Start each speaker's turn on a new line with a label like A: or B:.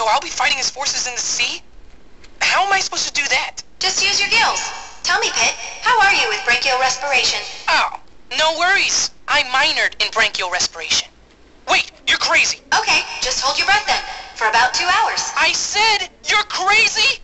A: So I'll be fighting his forces in the sea? How am I supposed to do that?
B: Just use your gills. Tell me, Pit, how are you with branchial respiration?
A: Oh, no worries. I minored in branchial respiration. Wait, you're crazy.
B: Okay, just hold your breath then. For about two hours.
A: I said you're crazy?